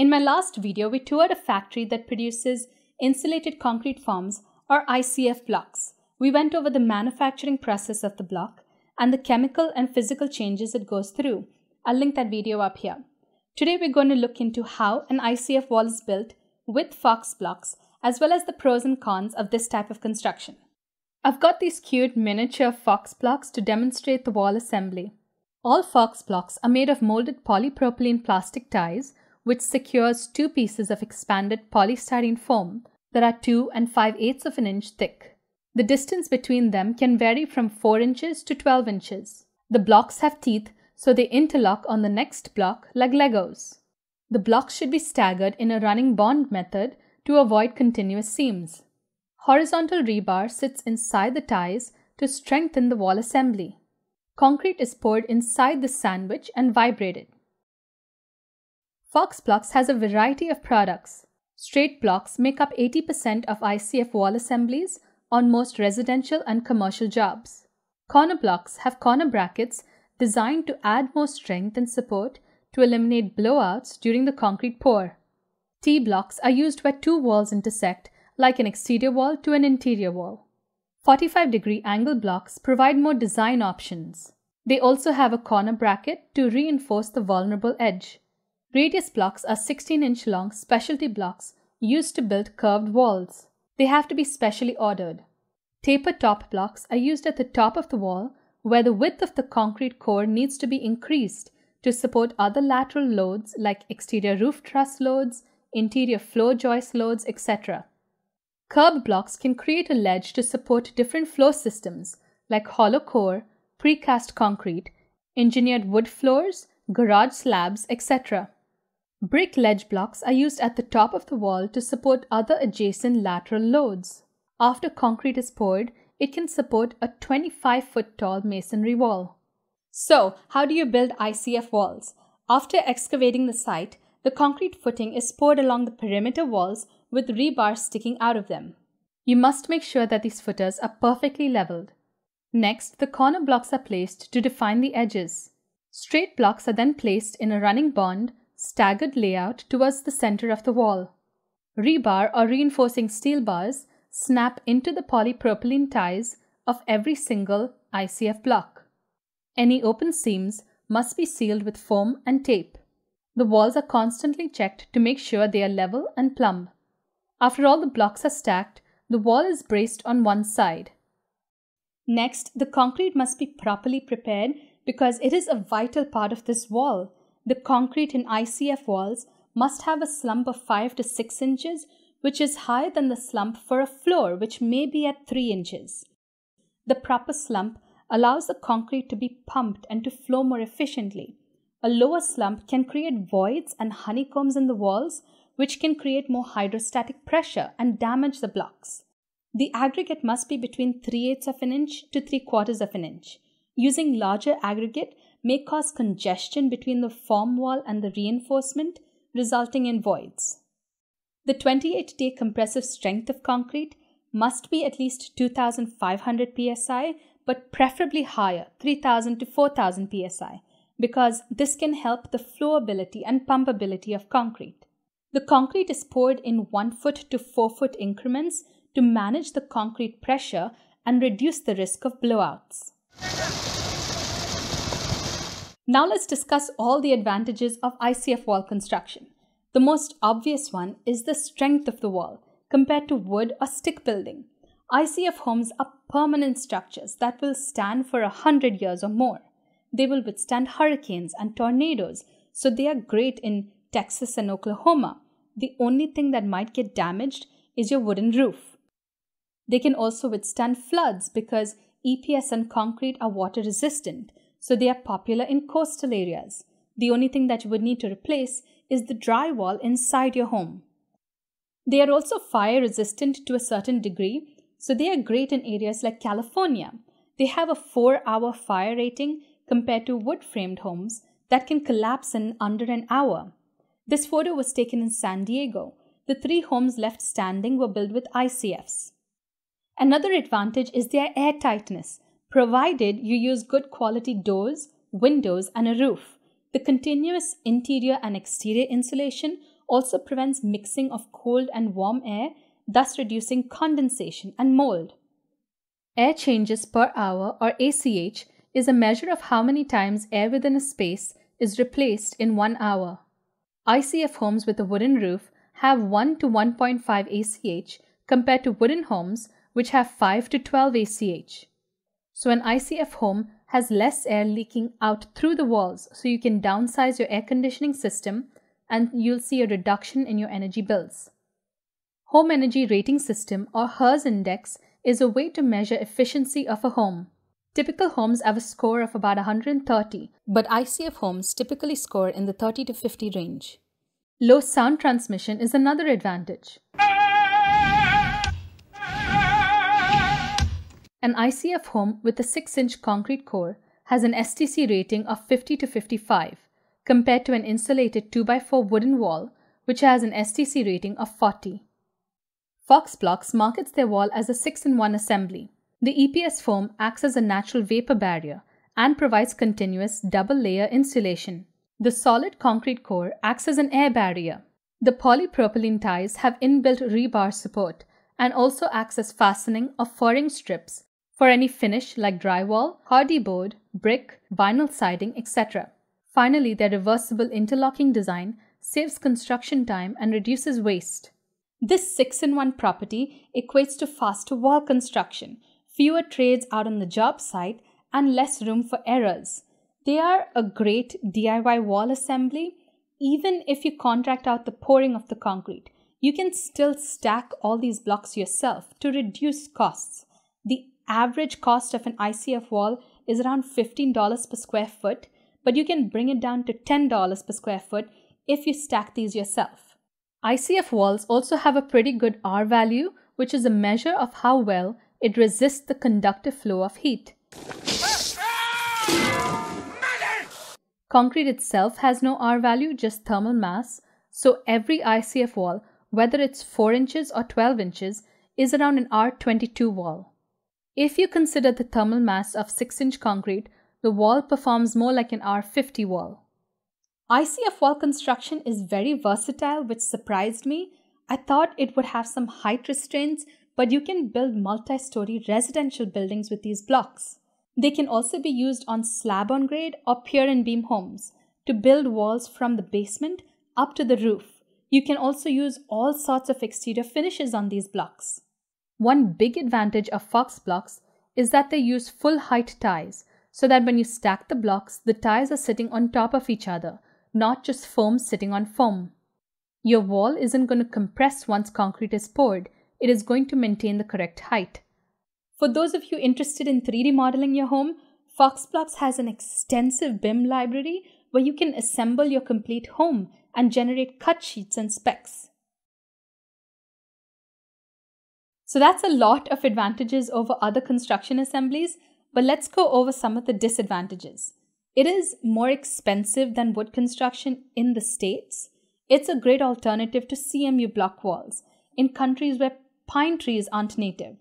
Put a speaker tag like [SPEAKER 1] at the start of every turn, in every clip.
[SPEAKER 1] In my last video, we toured a factory that produces insulated concrete forms or ICF blocks. We went over the manufacturing process of the block and the chemical and physical changes it goes through. I'll link that video up here. Today we're going to look into how an ICF wall is built with Fox blocks as well as the pros and cons of this type of construction. I've got these cute miniature Fox blocks to demonstrate the wall assembly. All Fox blocks are made of molded polypropylene plastic ties which secures two pieces of expanded polystyrene foam that are 2 and 5 eighths of an inch thick. The distance between them can vary from 4 inches to 12 inches. The blocks have teeth, so they interlock on the next block like Legos. The blocks should be staggered in a running bond method to avoid continuous seams. Horizontal rebar sits inside the ties to strengthen the wall assembly. Concrete is poured inside the sandwich and vibrated. Fox Blocks has a variety of products. Straight blocks make up 80% of ICF wall assemblies on most residential and commercial jobs. Corner blocks have corner brackets designed to add more strength and support to eliminate blowouts during the concrete pour. T blocks are used where two walls intersect, like an exterior wall to an interior wall. 45 degree angle blocks provide more design options. They also have a corner bracket to reinforce the vulnerable edge. Radius blocks are 16 inch long specialty blocks used to build curved walls. They have to be specially ordered. Taper top blocks are used at the top of the wall where the width of the concrete core needs to be increased to support other lateral loads like exterior roof truss loads, interior floor joist loads, etc. Curb blocks can create a ledge to support different floor systems like hollow core, precast concrete, engineered wood floors, garage slabs, etc. Brick ledge blocks are used at the top of the wall to support other adjacent lateral loads. After concrete is poured, it can support a 25 foot tall masonry wall. So, how do you build ICF walls? After excavating the site, the concrete footing is poured along the perimeter walls with rebar sticking out of them. You must make sure that these footers are perfectly leveled. Next, the corner blocks are placed to define the edges. Straight blocks are then placed in a running bond staggered layout towards the center of the wall. Rebar or reinforcing steel bars snap into the polypropylene ties of every single ICF block. Any open seams must be sealed with foam and tape. The walls are constantly checked to make sure they are level and plumb. After all the blocks are stacked, the wall is braced on one side. Next, the concrete must be properly prepared because it is a vital part of this wall the concrete in ICF walls must have a slump of 5 to 6 inches, which is higher than the slump for a floor, which may be at 3 inches. The proper slump allows the concrete to be pumped and to flow more efficiently. A lower slump can create voids and honeycombs in the walls, which can create more hydrostatic pressure and damage the blocks. The aggregate must be between 3 eighths of an inch to 3 quarters of an inch. Using larger aggregate may cause congestion between the form wall and the reinforcement, resulting in voids. The 28 day compressive strength of concrete must be at least 2500 psi, but preferably higher, 3000 to 4000 psi, because this can help the flowability and pumpability of concrete. The concrete is poured in 1 foot to 4 foot increments to manage the concrete pressure and reduce the risk of blowouts. Now let's discuss all the advantages of ICF wall construction. The most obvious one is the strength of the wall compared to wood or stick building. ICF homes are permanent structures that will stand for a hundred years or more. They will withstand hurricanes and tornadoes, so they are great in Texas and Oklahoma. The only thing that might get damaged is your wooden roof. They can also withstand floods because EPS and concrete are water resistant, so they are popular in coastal areas. The only thing that you would need to replace is the drywall inside your home. They are also fire resistant to a certain degree, so they are great in areas like California. They have a 4 hour fire rating compared to wood framed homes that can collapse in under an hour. This photo was taken in San Diego. The three homes left standing were built with ICFs. Another advantage is their airtightness provided you use good quality doors, windows, and a roof. The continuous interior and exterior insulation also prevents mixing of cold and warm air, thus reducing condensation and mold. Air changes per hour, or ACH, is a measure of how many times air within a space is replaced in one hour. ICF homes with a wooden roof have 1 to 1.5 ACH compared to wooden homes which have 5 to 12 ACH. So an ICF home has less air leaking out through the walls so you can downsize your air conditioning system and you'll see a reduction in your energy bills. Home Energy Rating System or HERS index is a way to measure efficiency of a home. Typical homes have a score of about 130, but ICF homes typically score in the 30 to 50 range. Low sound transmission is another advantage. An ICF home with a 6 inch concrete core has an STC rating of 50 to 55, compared to an insulated 2x4 wooden wall, which has an STC rating of 40. Fox Blocks markets their wall as a 6 in 1 assembly. The EPS foam acts as a natural vapor barrier and provides continuous double layer insulation. The solid concrete core acts as an air barrier. The polypropylene ties have inbuilt rebar support and also acts as fastening or furring strips for any finish like drywall, Hardie board, brick, vinyl siding, etc. Finally, their reversible interlocking design saves construction time and reduces waste. This 6 in 1 property equates to faster wall construction fewer trades out on the job site, and less room for errors. They are a great DIY wall assembly. Even if you contract out the pouring of the concrete, you can still stack all these blocks yourself to reduce costs. The average cost of an ICF wall is around $15 per square foot, but you can bring it down to $10 per square foot if you stack these yourself. ICF walls also have a pretty good R value, which is a measure of how well it resists the conductive flow of heat. Concrete itself has no R value, just thermal mass, so every ICF wall, whether it's 4 inches or 12 inches, is around an R22 wall. If you consider the thermal mass of 6 inch concrete, the wall performs more like an R50 wall. ICF wall construction is very versatile, which surprised me. I thought it would have some height restraints but you can build multi story residential buildings with these blocks. They can also be used on slab on grade or pier and beam homes to build walls from the basement up to the roof. You can also use all sorts of exterior finishes on these blocks. One big advantage of Fox blocks is that they use full height ties so that when you stack the blocks, the ties are sitting on top of each other, not just foam sitting on foam. Your wall isn't going to compress once concrete is poured it is going to maintain the correct height. For those of you interested in 3D modeling your home, Foxblocks has an extensive BIM library where you can assemble your complete home and generate cut sheets and specs. So that's a lot of advantages over other construction assemblies, but let's go over some of the disadvantages. It is more expensive than wood construction in the States. It's a great alternative to CMU block walls in countries where pine trees aren't native.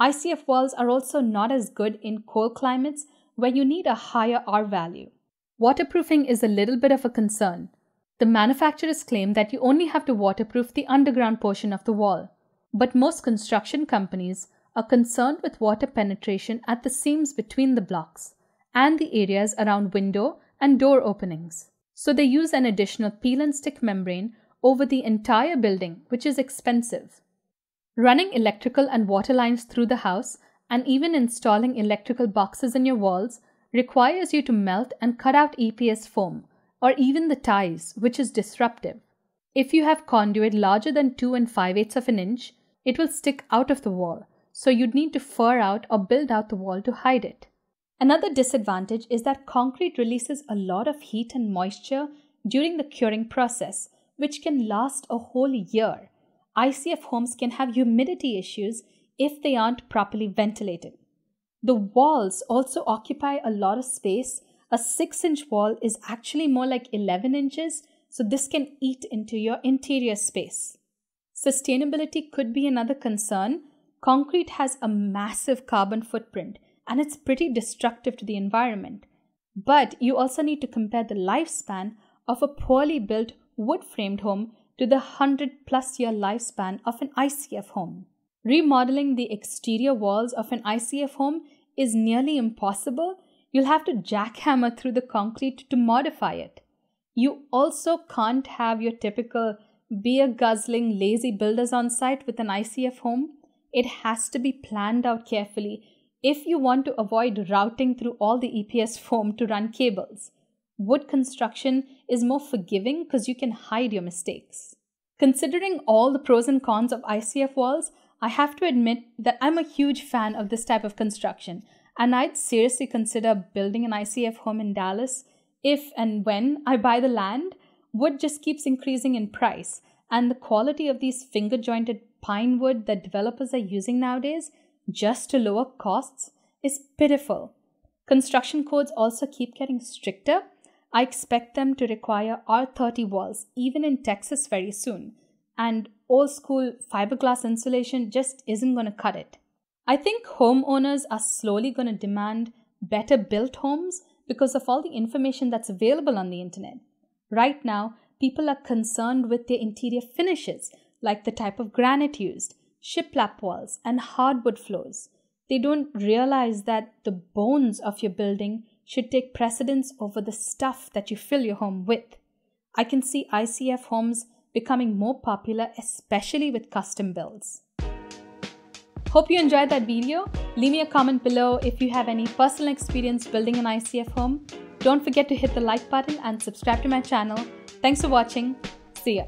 [SPEAKER 1] ICF walls are also not as good in cold climates where you need a higher R value. Waterproofing is a little bit of a concern. The manufacturers claim that you only have to waterproof the underground portion of the wall, but most construction companies are concerned with water penetration at the seams between the blocks and the areas around window and door openings. So they use an additional peel and stick membrane over the entire building, which is expensive. Running electrical and water lines through the house and even installing electrical boxes in your walls requires you to melt and cut out EPS foam or even the ties, which is disruptive. If you have conduit larger than 2 and 5 eighths of an inch, it will stick out of the wall, so you'd need to fur out or build out the wall to hide it. Another disadvantage is that concrete releases a lot of heat and moisture during the curing process, which can last a whole year ICF homes can have humidity issues if they aren't properly ventilated. The walls also occupy a lot of space. A 6 inch wall is actually more like 11 inches, so this can eat into your interior space. Sustainability could be another concern. Concrete has a massive carbon footprint and it's pretty destructive to the environment. But you also need to compare the lifespan of a poorly built wood framed home to the 100 plus year lifespan of an ICF home. Remodeling the exterior walls of an ICF home is nearly impossible. You'll have to jackhammer through the concrete to modify it. You also can't have your typical beer guzzling lazy builders on site with an ICF home. It has to be planned out carefully if you want to avoid routing through all the EPS foam to run cables. Wood construction is more forgiving because you can hide your mistakes. Considering all the pros and cons of ICF walls, I have to admit that I'm a huge fan of this type of construction, and I'd seriously consider building an ICF home in Dallas if and when I buy the land. Wood just keeps increasing in price, and the quality of these finger jointed pine wood that developers are using nowadays just to lower costs is pitiful. Construction codes also keep getting stricter, I expect them to require R30 walls, even in Texas, very soon. And old school fiberglass insulation just isn't going to cut it. I think homeowners are slowly going to demand better built homes because of all the information that's available on the internet. Right now, people are concerned with their interior finishes, like the type of granite used, shiplap walls, and hardwood floors. They don't realize that the bones of your building should take precedence over the stuff that you fill your home with. I can see ICF homes becoming more popular, especially with custom builds. Hope you enjoyed that video. Leave me a comment below if you have any personal experience building an ICF home. Don't forget to hit the like button and subscribe to my channel. Thanks for watching. See ya.